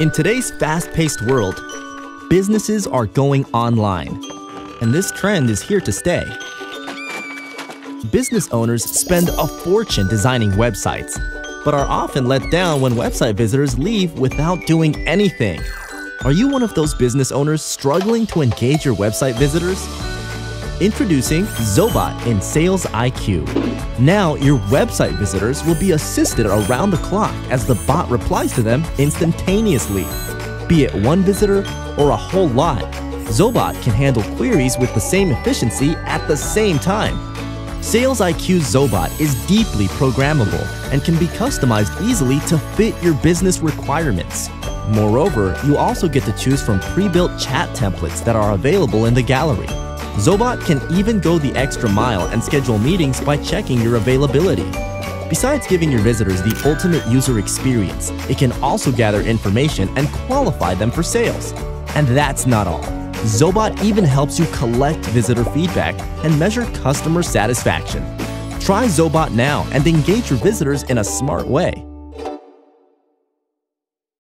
In today's fast paced world, businesses are going online, and this trend is here to stay. Business owners spend a fortune designing websites, but are often let down when website visitors leave without doing anything. Are you one of those business owners struggling to engage your website visitors? Introducing Zobot in Sales IQ. Now, your website visitors will be assisted around the clock as the bot replies to them instantaneously. Be it one visitor or a whole lot, Zobot can handle queries with the same efficiency at the same time. Sales IQ Zobot is deeply programmable and can be customized easily to fit your business requirements. Moreover, you also get to choose from pre-built chat templates that are available in the gallery. Zobot can even go the extra mile and schedule meetings by checking your availability. Besides giving your visitors the ultimate user experience, it can also gather information and qualify them for sales. And that's not all. Zobot even helps you collect visitor feedback and measure customer satisfaction. Try Zobot now and engage your visitors in a smart way.